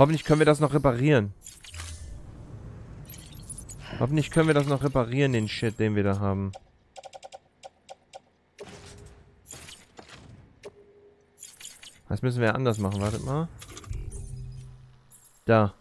Hoffentlich können wir das noch reparieren. Hoffentlich können wir das noch reparieren, den Shit, den wir da haben. Das müssen wir anders machen. Wartet mal. Da.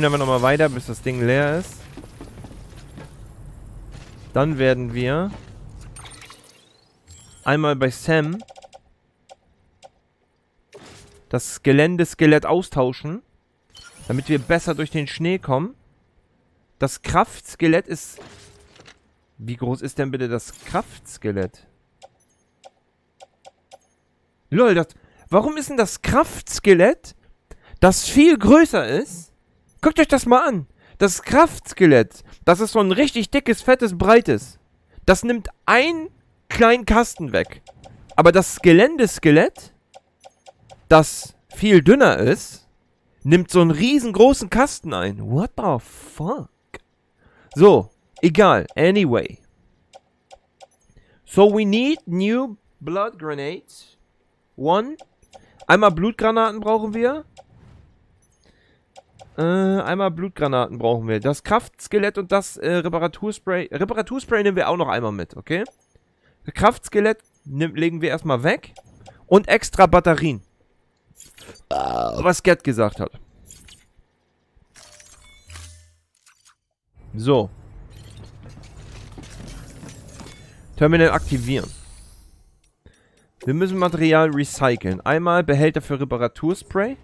Sprühen aber nochmal weiter, bis das Ding leer ist. Dann werden wir einmal bei Sam das Geländeskelett austauschen, damit wir besser durch den Schnee kommen. Das Kraftskelett ist... Wie groß ist denn bitte das Kraftskelett? Lol, das... Warum ist denn das Kraftskelett, das viel größer ist, Guckt euch das mal an. Das Kraftskelett, das ist so ein richtig dickes, fettes, breites. Das nimmt einen kleinen Kasten weg. Aber das Geländeskelett, das viel dünner ist, nimmt so einen riesengroßen Kasten ein. What the fuck? So, egal. Anyway. So we need new blood grenades. One. Einmal Blutgranaten brauchen wir. Äh, einmal Blutgranaten brauchen wir. Das Kraftskelett und das äh, Reparaturspray. Reparaturspray nehmen wir auch noch einmal mit, okay? Kraftskelett nehm, legen wir erstmal weg. Und extra Batterien. Was Gerd gesagt hat. So. Terminal aktivieren. Wir müssen Material recyceln. Einmal Behälter für Reparaturspray.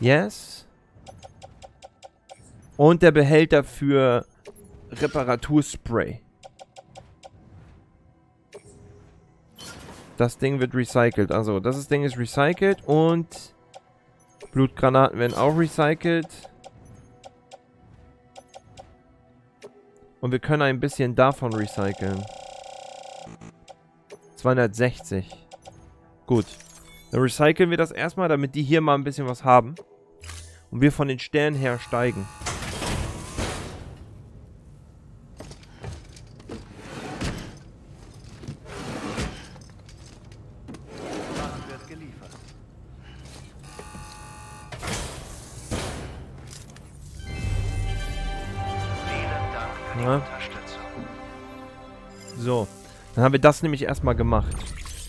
Yes. Und der Behälter für Reparaturspray. Das Ding wird recycelt. Also, das Ding ist recycelt und Blutgranaten werden auch recycelt. Und wir können ein bisschen davon recyceln. 260. Gut. Dann recyceln wir das erstmal, damit die hier mal ein bisschen was haben. Und wir von den Sternen her steigen. So. Dann haben wir das nämlich erstmal gemacht.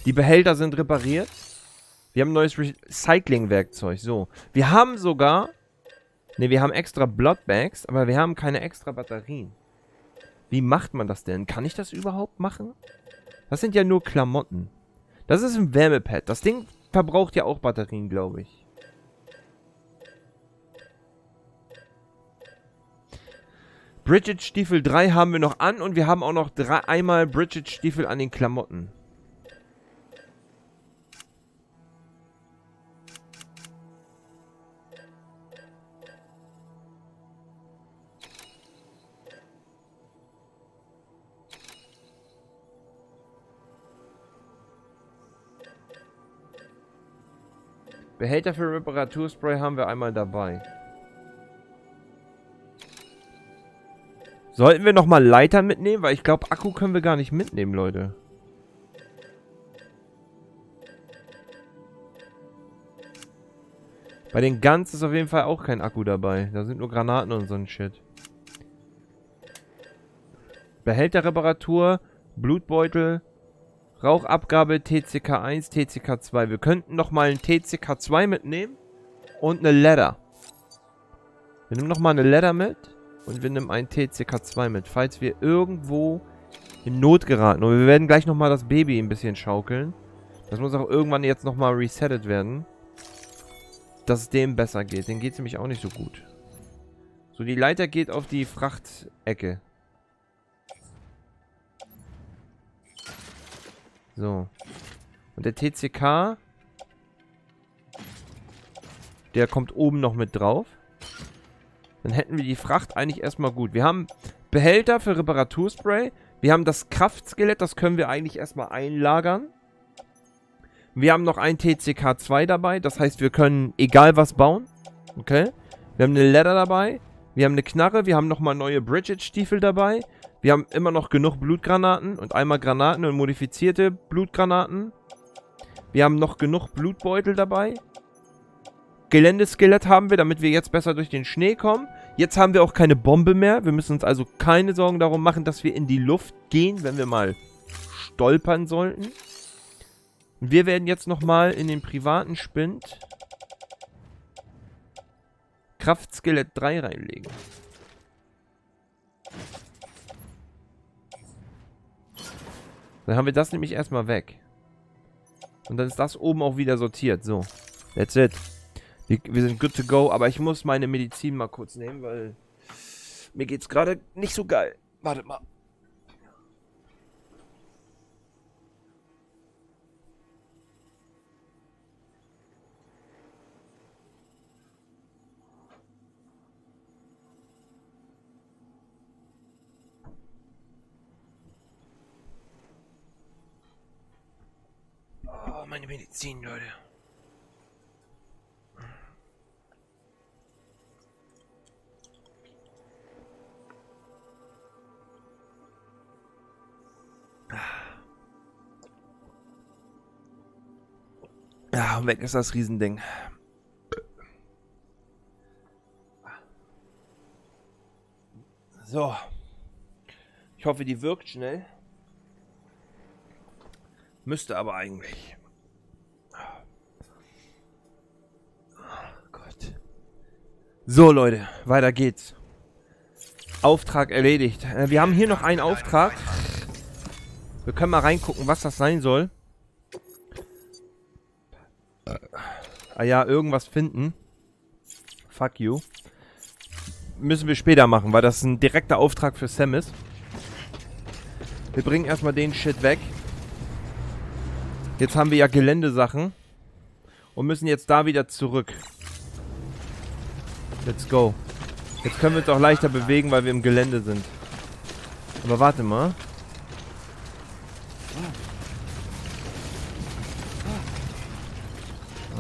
Die Behälter sind repariert. Wir haben ein neues Recycling-Werkzeug. So. Wir haben sogar... Ne, wir haben extra Bloodbags, aber wir haben keine extra Batterien. Wie macht man das denn? Kann ich das überhaupt machen? Das sind ja nur Klamotten. Das ist ein Wärmepad. Das Ding verbraucht ja auch Batterien, glaube ich. Bridget Stiefel 3 haben wir noch an und wir haben auch noch drei, einmal Bridget Stiefel an den Klamotten. Behälter für Reparaturspray haben wir einmal dabei. Sollten wir nochmal Leiter mitnehmen? Weil ich glaube, Akku können wir gar nicht mitnehmen, Leute. Bei den Guns ist auf jeden Fall auch kein Akku dabei. Da sind nur Granaten und so ein Shit. Behälterreparatur, Blutbeutel, Rauchabgabe TCK1, TCK2. Wir könnten nochmal einen TCK2 mitnehmen und eine Ladder. Wir nehmen nochmal eine Ladder mit. Und wir nehmen einen TCK2 mit, falls wir irgendwo in Not geraten. Und wir werden gleich nochmal das Baby ein bisschen schaukeln. Das muss auch irgendwann jetzt nochmal resettet werden. Dass es dem besser geht. Den geht es nämlich auch nicht so gut. So, die Leiter geht auf die Frachtecke. So. Und der TCK... Der kommt oben noch mit drauf. Dann hätten wir die Fracht eigentlich erstmal gut. Wir haben Behälter für Reparaturspray. Wir haben das Kraftskelett, das können wir eigentlich erstmal einlagern. Wir haben noch ein TCK2 dabei, das heißt, wir können egal was bauen. Okay. Wir haben eine Ladder dabei. Wir haben eine Knarre, wir haben nochmal neue Bridget-Stiefel dabei. Wir haben immer noch genug Blutgranaten und einmal Granaten und modifizierte Blutgranaten. Wir haben noch genug Blutbeutel dabei. Geländeskelett haben wir, damit wir jetzt besser durch den Schnee kommen. Jetzt haben wir auch keine Bombe mehr. Wir müssen uns also keine Sorgen darum machen, dass wir in die Luft gehen, wenn wir mal stolpern sollten. Wir werden jetzt nochmal in den privaten Spind Kraftskelett 3 reinlegen. Dann haben wir das nämlich erstmal weg. Und dann ist das oben auch wieder sortiert. So, that's it. Wir, wir sind good to go, aber ich muss meine Medizin mal kurz nehmen, weil mir geht's gerade nicht so geil. Wartet mal. meine Medizin, Leute. Ja, und weg ist das Riesending. So. Ich hoffe, die wirkt schnell. Müsste aber eigentlich. So, Leute, weiter geht's. Auftrag erledigt. Äh, wir haben hier noch einen Auftrag. Wir können mal reingucken, was das sein soll. Ah ja, irgendwas finden. Fuck you. Müssen wir später machen, weil das ein direkter Auftrag für Sam ist. Wir bringen erstmal den Shit weg. Jetzt haben wir ja Geländesachen. Und müssen jetzt da wieder zurück. Let's go. Jetzt können wir uns auch leichter bewegen, weil wir im Gelände sind. Aber warte mal.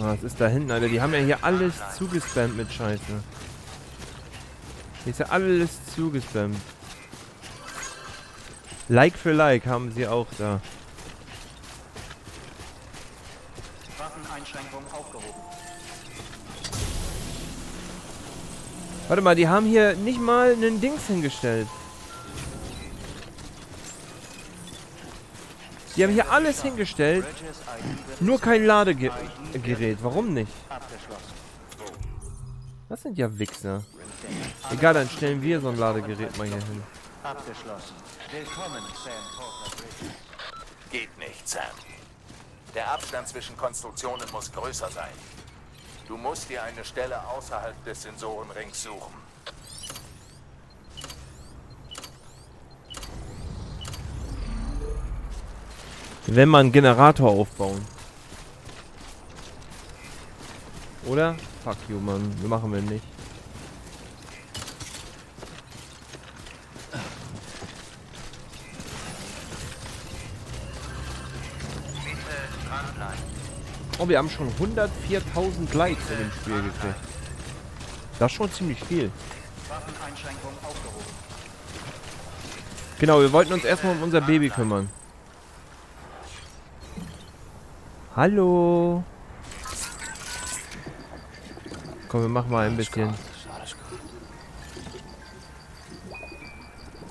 Was ist da hinten, Alter? Die haben ja hier alles zugespammt mit Scheiße. Hier ist ja alles zugespammt. Like für Like haben sie auch da. Waffeneinschränkung aufgehoben. Warte mal, die haben hier nicht mal einen Dings hingestellt. Die haben hier alles hingestellt. Nur kein Ladegerät. Warum nicht? Das sind ja Wichser. Egal, dann stellen wir so ein Ladegerät mal hier hin. Geht nicht, Sam. Der Abstand zwischen Konstruktionen muss größer sein. Du musst dir eine Stelle außerhalb des Sensorenrings suchen. Wenn man einen Generator aufbauen. Oder? Fuck you, Mann. Wir machen wir nicht. Oh, wir haben schon 104.000 Likes in dem Spiel gekriegt. Das ist schon ziemlich viel. Genau, wir wollten uns erstmal um unser Baby kümmern. Hallo. Komm, wir machen mal ein bisschen.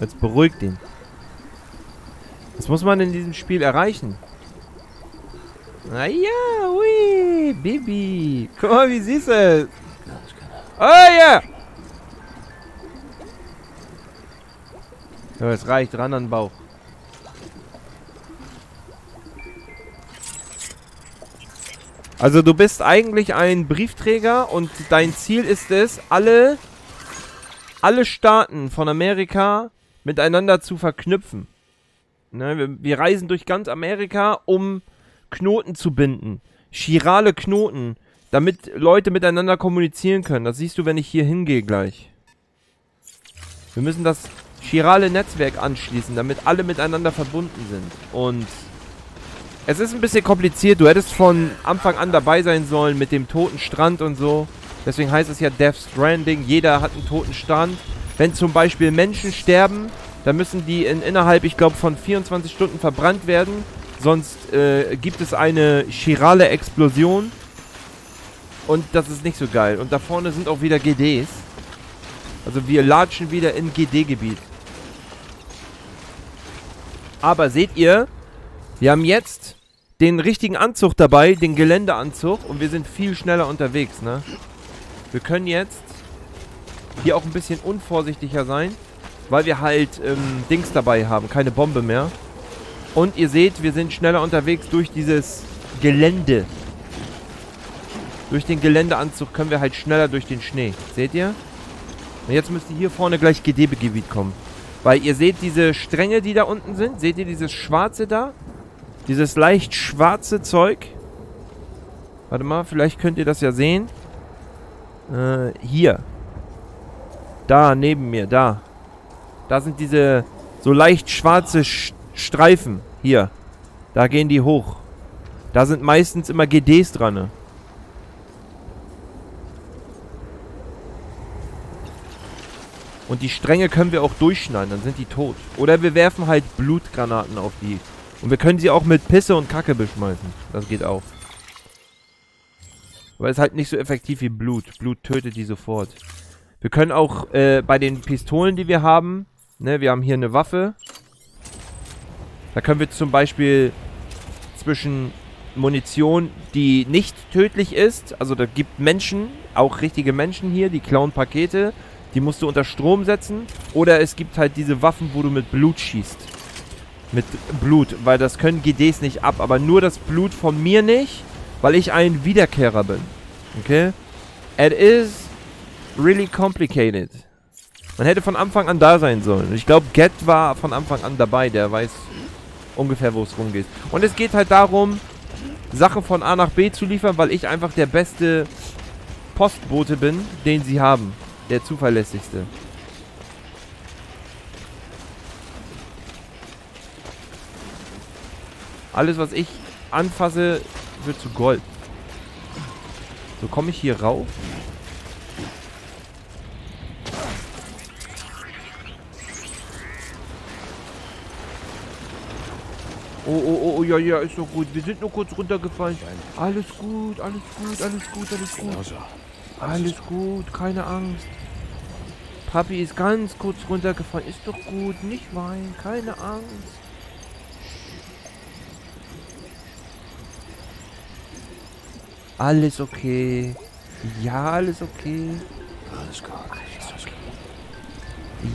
Jetzt beruhigt ihn. Was muss man in diesem Spiel erreichen? Ah ja, ui, Baby. Guck mal, wie siehst du Oh ja. So, es reicht. Ran an den Bauch. Also du bist eigentlich ein Briefträger und dein Ziel ist es, alle, alle Staaten von Amerika miteinander zu verknüpfen. Ne, wir, wir reisen durch ganz Amerika, um Knoten zu binden. Chirale Knoten, damit Leute miteinander kommunizieren können. Das siehst du, wenn ich hier hingehe gleich. Wir müssen das chirale Netzwerk anschließen, damit alle miteinander verbunden sind. Und es ist ein bisschen kompliziert. Du hättest von Anfang an dabei sein sollen mit dem toten Strand und so. Deswegen heißt es ja Death Stranding. Jeder hat einen toten Strand. Wenn zum Beispiel Menschen sterben, dann müssen die in innerhalb, ich glaube, von 24 Stunden verbrannt werden. Sonst äh, gibt es eine chirale Explosion. Und das ist nicht so geil. Und da vorne sind auch wieder GDs. Also wir latschen wieder in GD-Gebiet. Aber seht ihr, wir haben jetzt den richtigen Anzug dabei, den Geländeanzug. Und wir sind viel schneller unterwegs, ne? Wir können jetzt hier auch ein bisschen unvorsichtiger sein. Weil wir halt ähm, Dings dabei haben, keine Bombe mehr. Und ihr seht, wir sind schneller unterwegs durch dieses Gelände. Durch den Geländeanzug können wir halt schneller durch den Schnee. Seht ihr? Und jetzt müsste hier vorne gleich GD-Gebiet kommen. Weil ihr seht diese Stränge, die da unten sind. Seht ihr dieses schwarze da? Dieses leicht schwarze Zeug. Warte mal, vielleicht könnt ihr das ja sehen. Äh, hier. Da, neben mir, da. Da sind diese so leicht schwarze Sch Streifen. Hier. Da gehen die hoch. Da sind meistens immer GDs dran. Ne? Und die Stränge können wir auch durchschneiden, dann sind die tot. Oder wir werfen halt Blutgranaten auf die. Und wir können sie auch mit Pisse und Kacke beschmeißen. Das geht auch. Aber es ist halt nicht so effektiv wie Blut. Blut tötet die sofort. Wir können auch äh, bei den Pistolen, die wir haben, ne, wir haben hier eine Waffe. Da können wir zum Beispiel zwischen Munition, die nicht tödlich ist, also da gibt Menschen, auch richtige Menschen hier, die klauen Pakete, die musst du unter Strom setzen. Oder es gibt halt diese Waffen, wo du mit Blut schießt. Mit Blut, weil das können GDs nicht ab, aber nur das Blut von mir nicht, weil ich ein Wiederkehrer bin. Okay? It is really complicated. Man hätte von Anfang an da sein sollen. Ich glaube, Get war von Anfang an dabei. Der weiß ungefähr, wo es rumgeht. Und es geht halt darum, Sachen von A nach B zu liefern, weil ich einfach der beste Postbote bin, den sie haben. Der zuverlässigste. Alles, was ich anfasse, wird zu Gold. So, komme ich hier rauf? Oh, oh, oh, oh, ja, ja, ist doch gut. Wir sind nur kurz runtergefallen. Alles gut, alles gut, alles gut, alles gut. Alles gut, keine Angst. Papi ist ganz kurz runtergefallen. Ist doch gut, nicht weinen, keine Angst. Alles okay. Ja, alles okay. Alles gut, alles okay.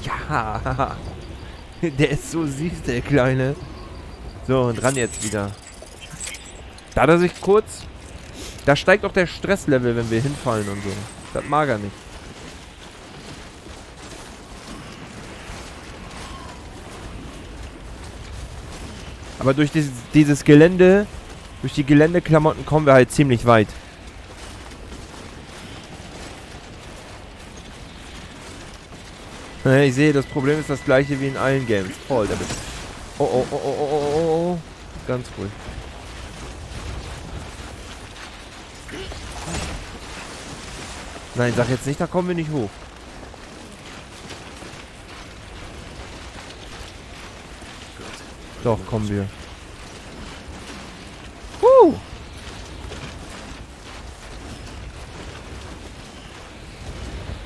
Ja. Der ist so süß, der Kleine. So, und ran jetzt wieder. Da hat er sich kurz... Da steigt auch der Stresslevel, wenn wir hinfallen und so. Das mag er nicht. Aber durch dieses, dieses Gelände, durch die Geländeklamotten kommen wir halt ziemlich weit. Ich sehe, das Problem ist das gleiche wie in allen Games. Voll damit. Oh, oh, oh, oh, oh, oh, oh. Ganz ruhig. Nein, sag jetzt nicht, da kommen wir nicht hoch. Doch, kommen wir.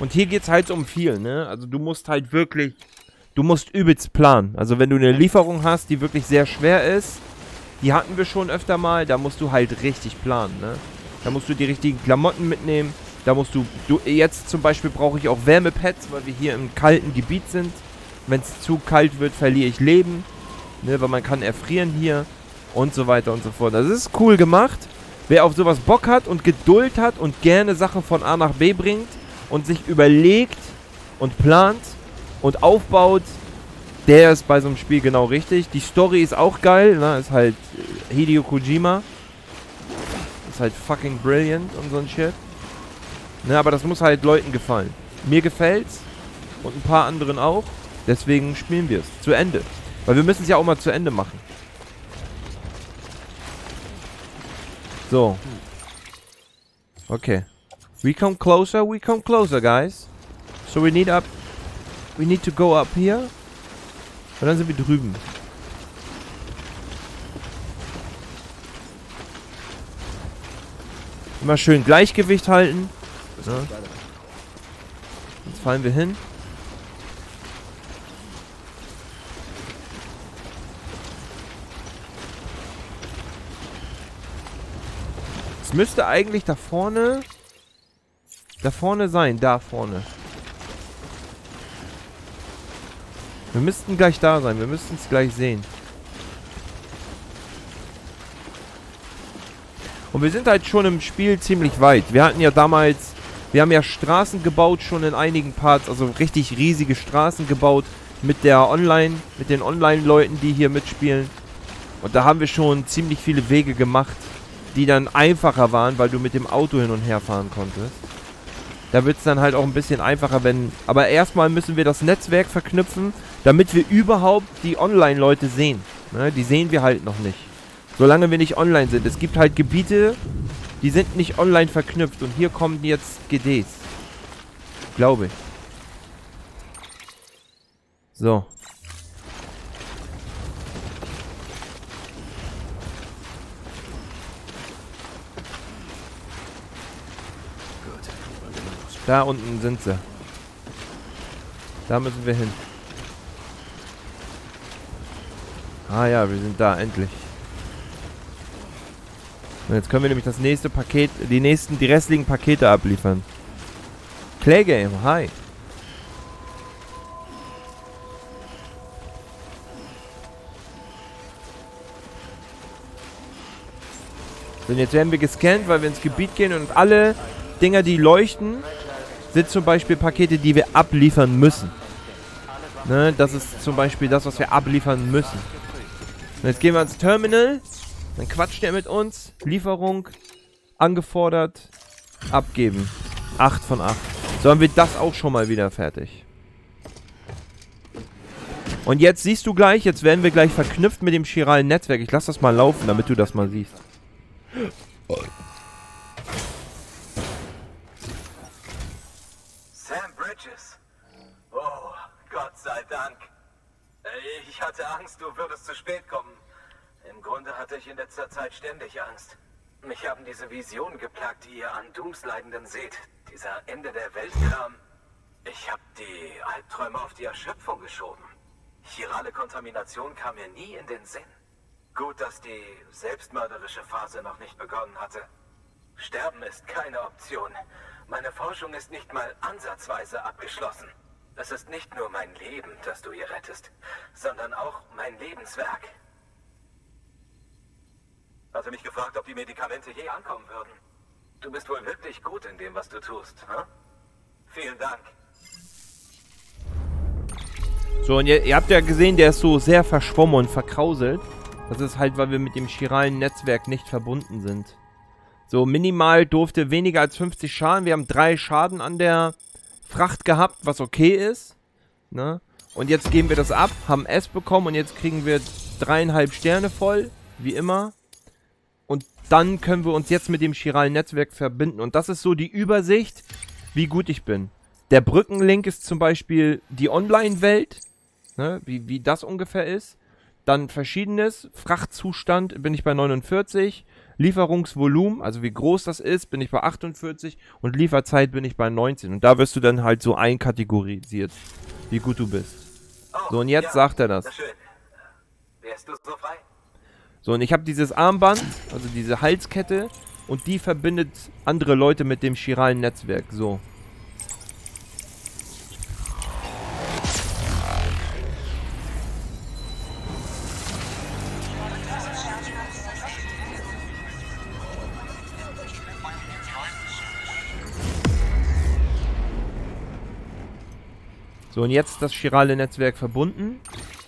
Und hier geht es halt um viel, ne? Also du musst halt wirklich du musst übelst planen. Also wenn du eine Lieferung hast, die wirklich sehr schwer ist, die hatten wir schon öfter mal, da musst du halt richtig planen, ne? Da musst du die richtigen Klamotten mitnehmen. Da musst du, du jetzt zum Beispiel brauche ich auch Wärmepads, weil wir hier im kalten Gebiet sind. Wenn es zu kalt wird, verliere ich Leben. Ne, weil man kann erfrieren hier und so weiter und so fort. Das ist cool gemacht. Wer auf sowas Bock hat und Geduld hat und gerne Sachen von A nach B bringt und sich überlegt und plant, und aufbaut, der ist bei so einem Spiel genau richtig. Die Story ist auch geil, ne? Ist halt Hideo Kojima. Ist halt fucking brilliant und so ein Shit. Ne, aber das muss halt Leuten gefallen. Mir gefällt's. und ein paar anderen auch. Deswegen spielen wir es zu Ende. Weil wir müssen es ja auch mal zu Ende machen. So. Okay. We come closer, we come closer, guys. So we need up... We need to go up here. Und dann sind wir drüben. Immer schön Gleichgewicht halten. Ja. Jetzt fallen wir hin. Es müsste eigentlich da vorne... Da vorne sein, da vorne. Wir müssten gleich da sein, wir müssten es gleich sehen. Und wir sind halt schon im Spiel ziemlich weit. Wir hatten ja damals, wir haben ja Straßen gebaut schon in einigen Parts, also richtig riesige Straßen gebaut mit der Online, mit den Online-Leuten, die hier mitspielen. Und da haben wir schon ziemlich viele Wege gemacht, die dann einfacher waren, weil du mit dem Auto hin und her fahren konntest. Da wird es dann halt auch ein bisschen einfacher, wenn... Aber erstmal müssen wir das Netzwerk verknüpfen, damit wir überhaupt die Online-Leute sehen. Ne? Die sehen wir halt noch nicht. Solange wir nicht online sind. Es gibt halt Gebiete, die sind nicht online verknüpft. Und hier kommen jetzt GDs. Glaube ich. So. Da unten sind sie. Da müssen wir hin. Ah ja, wir sind da, endlich. Und jetzt können wir nämlich das nächste Paket, die nächsten, die restlichen Pakete abliefern. Playgame, hi. Und jetzt werden wir gescannt, weil wir ins Gebiet gehen und alle Dinger, die leuchten, sind zum Beispiel Pakete, die wir abliefern müssen. Ne, das ist zum Beispiel das, was wir abliefern müssen. Und jetzt gehen wir ans Terminal dann quatscht er mit uns. Lieferung angefordert. Abgeben. 8 von 8. So haben wir das auch schon mal wieder fertig. Und jetzt siehst du gleich, jetzt werden wir gleich verknüpft mit dem chiralen Netzwerk. Ich lasse das mal laufen, damit du das mal siehst. Sam Bridges. Oh, Gott sei Dank. Ich hatte Angst, du würdest zu spät kommen. Im Grunde hatte ich in letzter Zeit ständig Angst. Mich haben diese Visionen geplagt, die ihr an Doomsleidenden seht. Dieser Ende der Welt-Kram. Ich habe die Albträume auf die Erschöpfung geschoben. Chirale Kontamination kam mir nie in den Sinn. Gut, dass die selbstmörderische Phase noch nicht begonnen hatte. Sterben ist keine Option. Meine Forschung ist nicht mal ansatzweise abgeschlossen. Es ist nicht nur mein Leben, das du hier rettest, sondern auch mein Lebenswerk. Hatte mich gefragt, ob die Medikamente je ankommen würden. Du bist wohl wirklich gut in dem, was du tust, hm? Vielen Dank. So, und ihr, ihr, habt ja gesehen, der ist so sehr verschwommen und verkrauselt. Das ist halt, weil wir mit dem chiralen Netzwerk nicht verbunden sind. So, minimal durfte weniger als 50 Schaden. Wir haben drei Schaden an der Fracht gehabt, was okay ist. Ne? Und jetzt geben wir das ab, haben S bekommen und jetzt kriegen wir dreieinhalb Sterne voll, wie immer dann können wir uns jetzt mit dem chiralen Netzwerk verbinden. Und das ist so die Übersicht, wie gut ich bin. Der Brückenlink ist zum Beispiel die Online-Welt, ne, wie, wie das ungefähr ist. Dann verschiedenes. Frachtzustand bin ich bei 49. Lieferungsvolumen, also wie groß das ist, bin ich bei 48. Und Lieferzeit bin ich bei 19. Und da wirst du dann halt so einkategorisiert, wie gut du bist. Oh, so, und jetzt ja, sagt er das. So? So, und ich habe dieses Armband, also diese Halskette, und die verbindet andere Leute mit dem chiralen Netzwerk. So. So, und jetzt ist das chirale Netzwerk verbunden.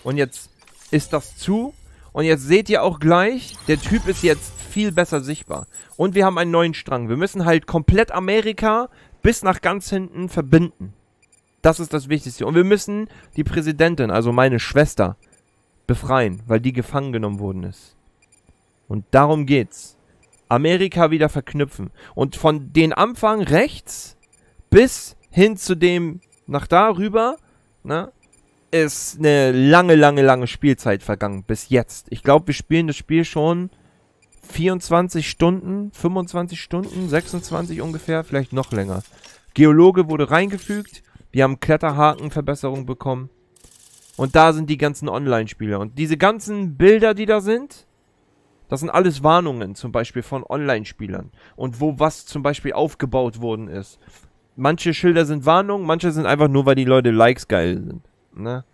Und jetzt ist das zu. Und jetzt seht ihr auch gleich, der Typ ist jetzt viel besser sichtbar. Und wir haben einen neuen Strang. Wir müssen halt komplett Amerika bis nach ganz hinten verbinden. Das ist das Wichtigste. Und wir müssen die Präsidentin, also meine Schwester, befreien, weil die gefangen genommen worden ist. Und darum geht's. Amerika wieder verknüpfen. Und von den Anfang rechts bis hin zu dem nach da rüber, ne, ist eine lange, lange, lange Spielzeit vergangen. Bis jetzt. Ich glaube, wir spielen das Spiel schon 24 Stunden, 25 Stunden, 26 ungefähr, vielleicht noch länger. Geologe wurde reingefügt. Wir haben Kletterhakenverbesserung bekommen. Und da sind die ganzen Online-Spiele. Und diese ganzen Bilder, die da sind, das sind alles Warnungen, zum Beispiel von Online-Spielern. Und wo was zum Beispiel aufgebaut worden ist. Manche Schilder sind Warnungen, manche sind einfach nur, weil die Leute Likes geil sind. Ne?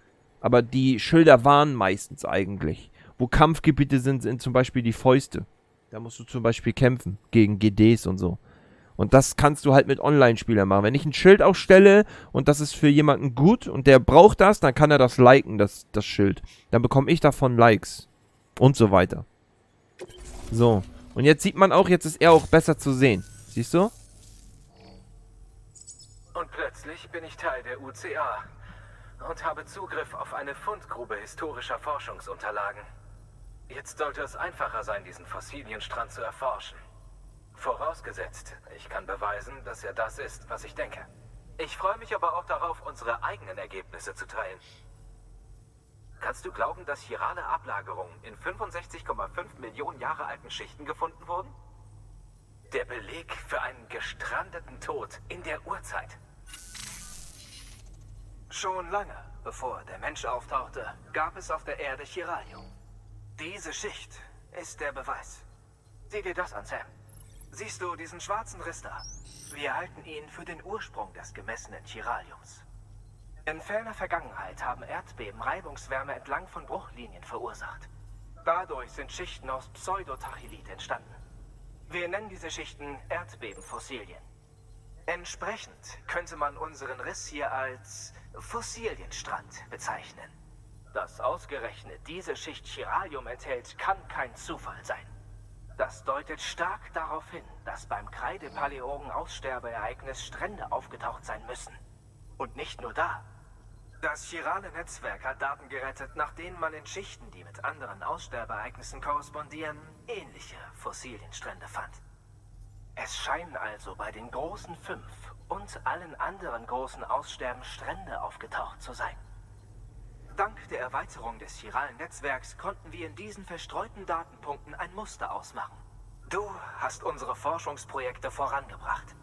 Aber die Schilder warnen meistens eigentlich. Wo Kampfgebiete sind, sind zum Beispiel die Fäuste. Da musst du zum Beispiel kämpfen gegen GDs und so. Und das kannst du halt mit Online-Spielern machen. Wenn ich ein Schild aufstelle und das ist für jemanden gut und der braucht das, dann kann er das liken, das, das Schild. Dann bekomme ich davon Likes. Und so weiter. So. Und jetzt sieht man auch, jetzt ist er auch besser zu sehen. Siehst du? Plötzlich bin ich Teil der UCA und habe Zugriff auf eine Fundgrube historischer Forschungsunterlagen. Jetzt sollte es einfacher sein, diesen Fossilienstrand zu erforschen. Vorausgesetzt, ich kann beweisen, dass er das ist, was ich denke. Ich freue mich aber auch darauf, unsere eigenen Ergebnisse zu teilen. Kannst du glauben, dass chirale Ablagerungen in 65,5 Millionen Jahre alten Schichten gefunden wurden? Der Beleg für einen gestrandeten Tod in der Urzeit. Schon lange, bevor der Mensch auftauchte, gab es auf der Erde Chiralium. Diese Schicht ist der Beweis. Sieh dir das an, Sam. Siehst du diesen schwarzen Riss da? Wir halten ihn für den Ursprung des gemessenen Chiraliums. In ferner Vergangenheit haben Erdbeben Reibungswärme entlang von Bruchlinien verursacht. Dadurch sind Schichten aus Pseudotachylit entstanden. Wir nennen diese Schichten Erdbebenfossilien. Entsprechend könnte man unseren Riss hier als Fossilienstrand bezeichnen. Dass ausgerechnet diese Schicht Chiralium enthält, kann kein Zufall sein. Das deutet stark darauf hin, dass beim Kreidepaleogen-Aussterbeereignis Strände aufgetaucht sein müssen. Und nicht nur da. Das chirale Netzwerk hat Daten gerettet, nach denen man in Schichten, die mit anderen Aussterbeereignissen korrespondieren, ähnliche Fossilienstrände fand. Es scheinen also bei den großen fünf und allen anderen großen Aussterben Strände aufgetaucht zu sein. Dank der Erweiterung des chiralen Netzwerks konnten wir in diesen verstreuten Datenpunkten ein Muster ausmachen. Du hast unsere Forschungsprojekte vorangebracht.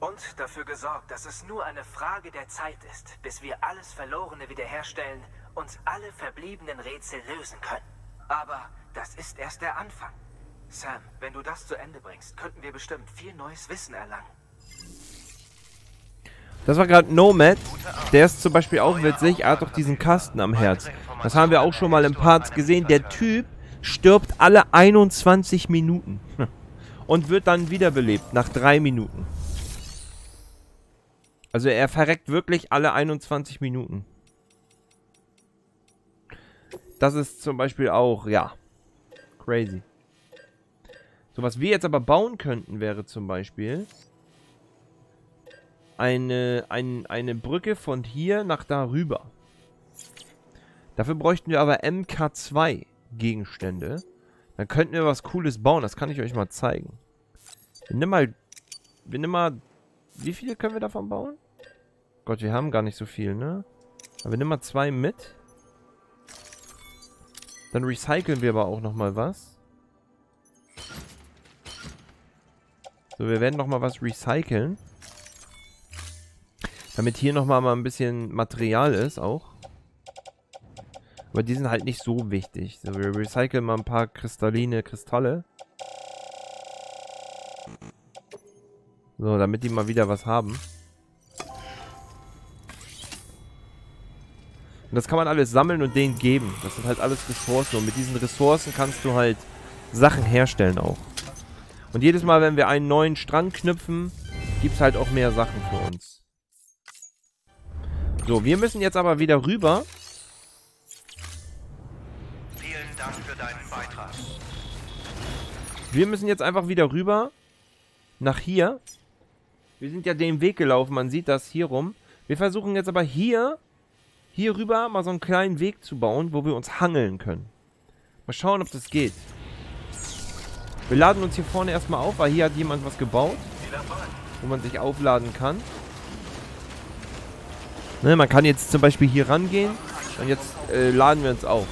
Und dafür gesorgt, dass es nur eine Frage der Zeit ist, bis wir alles Verlorene wiederherstellen und alle verbliebenen Rätsel lösen können. Aber das ist erst der Anfang. Sam, wenn du das zu Ende bringst, könnten wir bestimmt viel neues Wissen erlangen. Das war gerade Nomad. Der ist zum Beispiel auch witzig. Er hat doch diesen Kasten am Herz. Das haben wir auch schon mal im Parts gesehen. Der Typ stirbt alle 21 Minuten. Und wird dann wiederbelebt nach 3 Minuten. Also er verreckt wirklich alle 21 Minuten. Das ist zum Beispiel auch, ja, crazy. So, was wir jetzt aber bauen könnten, wäre zum Beispiel eine, ein, eine Brücke von hier nach da rüber. Dafür bräuchten wir aber MK2 Gegenstände. Dann könnten wir was Cooles bauen. Das kann ich euch mal zeigen. Wir nehmen mal... Wir nehmen mal... Wie viele können wir davon bauen? Gott, wir haben gar nicht so viel, ne? Aber wir nehmen mal zwei mit. Dann recyceln wir aber auch nochmal was. So, wir werden nochmal was recyceln. Damit hier nochmal mal ein bisschen Material ist auch. Aber die sind halt nicht so wichtig. So, wir recyceln mal ein paar kristalline Kristalle. So, damit die mal wieder was haben. Und das kann man alles sammeln und denen geben. Das sind halt alles Ressourcen. Und mit diesen Ressourcen kannst du halt Sachen herstellen auch. Und jedes Mal, wenn wir einen neuen Strang knüpfen, gibt es halt auch mehr Sachen für uns. So, wir müssen jetzt aber wieder rüber. Vielen Dank für deinen Beitrag. Wir müssen jetzt einfach wieder rüber. Nach hier. Wir sind ja den Weg gelaufen, man sieht das hier rum. Wir versuchen jetzt aber hier, hier rüber mal so einen kleinen Weg zu bauen, wo wir uns hangeln können. Mal schauen, ob das geht. Wir laden uns hier vorne erstmal auf, weil hier hat jemand was gebaut, wo man sich aufladen kann. Ne, man kann jetzt zum Beispiel hier rangehen und jetzt äh, laden wir uns auf.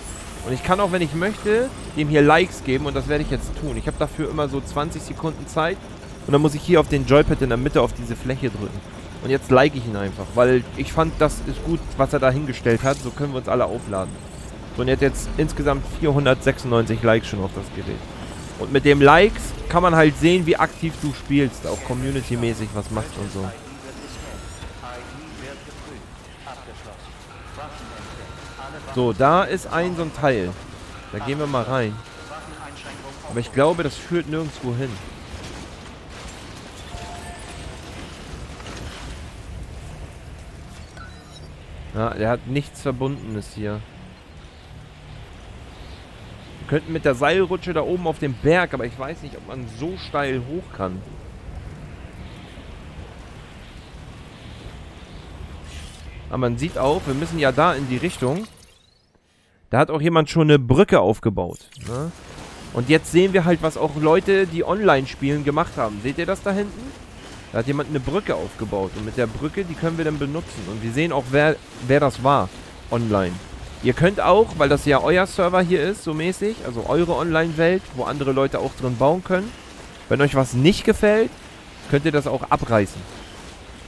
Und ich kann auch, wenn ich möchte, dem hier Likes geben und das werde ich jetzt tun. Ich habe dafür immer so 20 Sekunden Zeit und dann muss ich hier auf den Joypad in der Mitte auf diese Fläche drücken. Und jetzt like ich ihn einfach, weil ich fand, das ist gut, was er da hingestellt hat. So können wir uns alle aufladen. So, und er hat jetzt insgesamt 496 Likes schon auf das Gerät. Und mit dem Likes kann man halt sehen, wie aktiv du spielst, auch community-mäßig was machst und so. So, da ist ein so ein Teil. Da gehen wir mal rein. Aber ich glaube, das führt nirgendwo hin. Ja, der hat nichts Verbundenes hier. Könnten mit der Seilrutsche da oben auf dem Berg, aber ich weiß nicht, ob man so steil hoch kann. Aber man sieht auch, wir müssen ja da in die Richtung. Da hat auch jemand schon eine Brücke aufgebaut. Ne? Und jetzt sehen wir halt, was auch Leute, die online spielen, gemacht haben. Seht ihr das da hinten? Da hat jemand eine Brücke aufgebaut. Und mit der Brücke, die können wir dann benutzen. Und wir sehen auch, wer, wer das war online. Ihr könnt auch, weil das ja euer Server hier ist, so mäßig, also eure Online-Welt, wo andere Leute auch drin bauen können. Wenn euch was nicht gefällt, könnt ihr das auch abreißen.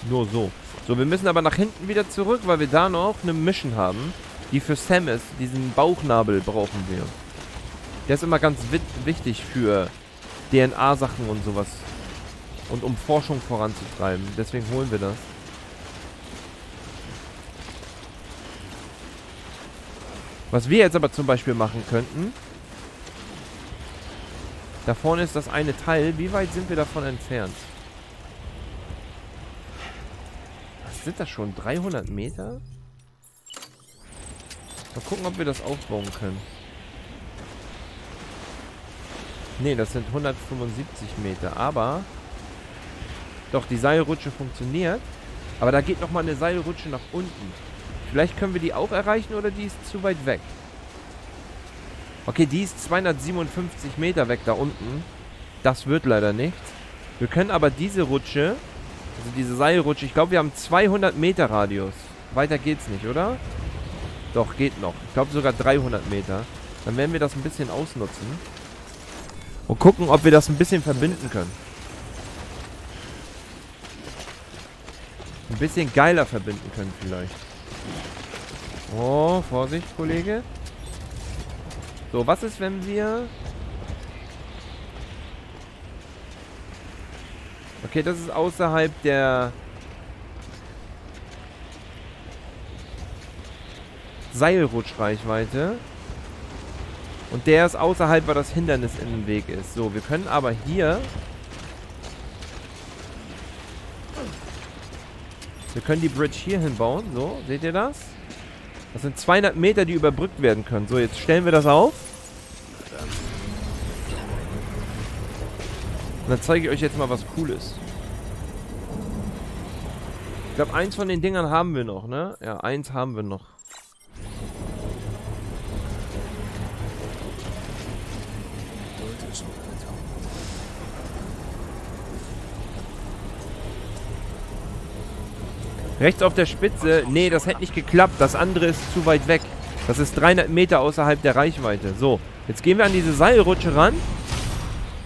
Nur so. So, wir müssen aber nach hinten wieder zurück, weil wir da noch eine Mission haben die für Sam ist. Diesen Bauchnabel brauchen wir. Der ist immer ganz wichtig für DNA-Sachen und sowas. Und um Forschung voranzutreiben. Deswegen holen wir das. Was wir jetzt aber zum Beispiel machen könnten. Da vorne ist das eine Teil. Wie weit sind wir davon entfernt? Was sind das schon? 300 Meter? Mal gucken, ob wir das aufbauen können. Ne, das sind 175 Meter. Aber... Doch, die Seilrutsche funktioniert. Aber da geht nochmal eine Seilrutsche nach unten. Vielleicht können wir die auch erreichen oder die ist zu weit weg. Okay, die ist 257 Meter weg da unten. Das wird leider nichts. Wir können aber diese Rutsche, also diese Seilrutsche, ich glaube, wir haben 200 Meter Radius. Weiter geht's nicht, oder? Doch, geht noch. Ich glaube sogar 300 Meter. Dann werden wir das ein bisschen ausnutzen. Und gucken, ob wir das ein bisschen verbinden können. Ein bisschen geiler verbinden können vielleicht. Oh, Vorsicht, Kollege. So, was ist, wenn wir... Okay, das ist außerhalb der Seilrutschreichweite. Und der ist außerhalb, weil das Hindernis in dem Weg ist. So, wir können aber hier... Wir können die Bridge hier hinbauen. So, seht ihr das? Das sind 200 Meter, die überbrückt werden können. So, jetzt stellen wir das auf. Und dann zeige ich euch jetzt mal was Cooles. Ich glaube, eins von den Dingern haben wir noch, ne? Ja, eins haben wir noch. Rechts auf der Spitze. Nee, das hätte nicht geklappt. Das andere ist zu weit weg. Das ist 300 Meter außerhalb der Reichweite. So, jetzt gehen wir an diese Seilrutsche ran.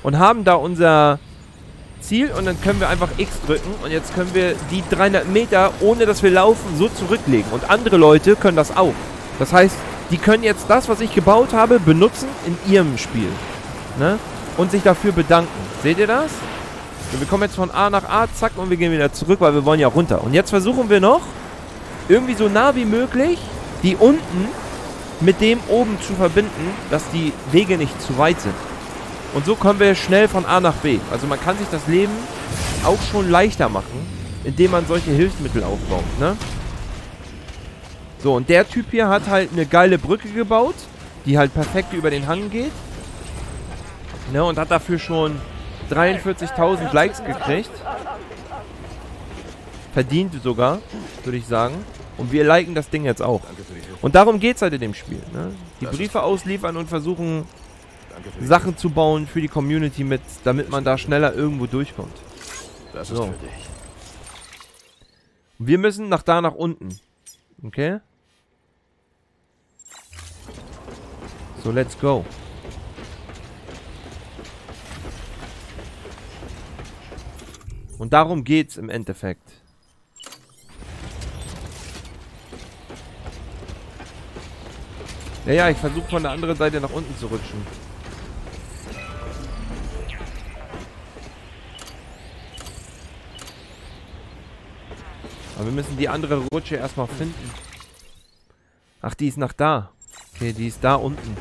Und haben da unser Ziel. Und dann können wir einfach X drücken. Und jetzt können wir die 300 Meter, ohne dass wir laufen, so zurücklegen. Und andere Leute können das auch. Das heißt, die können jetzt das, was ich gebaut habe, benutzen in ihrem Spiel. Ne? Und sich dafür bedanken. Seht ihr das? So, wir kommen jetzt von A nach A, zack, und wir gehen wieder zurück, weil wir wollen ja runter. Und jetzt versuchen wir noch, irgendwie so nah wie möglich, die unten mit dem oben zu verbinden, dass die Wege nicht zu weit sind. Und so kommen wir schnell von A nach B. Also man kann sich das Leben auch schon leichter machen, indem man solche Hilfsmittel aufbaut, ne? So, und der Typ hier hat halt eine geile Brücke gebaut, die halt perfekt über den Hang geht. Ne, und hat dafür schon 43.000 Likes gekriegt. Verdient sogar, würde ich sagen. Und wir liken das Ding jetzt auch. Und darum geht es halt in dem Spiel. Ne? Die Briefe ausliefern und versuchen, Sachen zu bauen für die Community mit, damit man da schneller irgendwo durchkommt. Das ist so. für dich. Wir müssen nach da nach unten. Okay? So, let's go. Und darum geht's im Endeffekt. Ja, ja, ich versuche von der anderen Seite nach unten zu rutschen. Aber wir müssen die andere Rutsche erstmal finden. Ach, die ist nach da. Okay, die ist da unten.